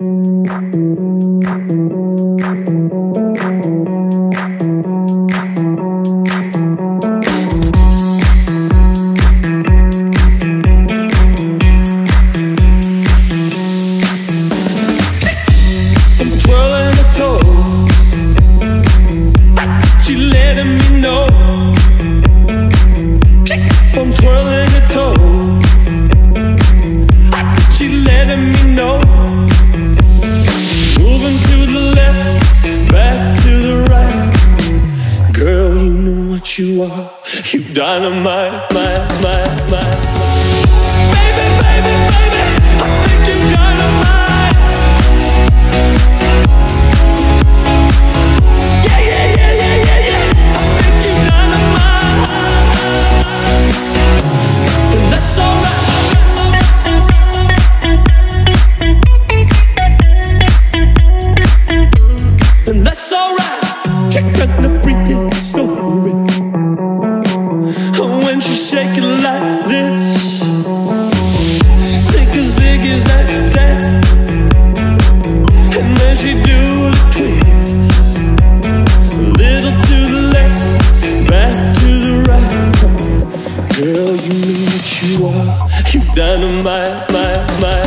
I'm twirling her toes. Back to the right. Girl, you know what you are. You dynamite, my, my, my. Alright. When she shake it like this, and then she do the twist. A little to the left, back to the right. Girl, you know what you are. You dynamite, my, my,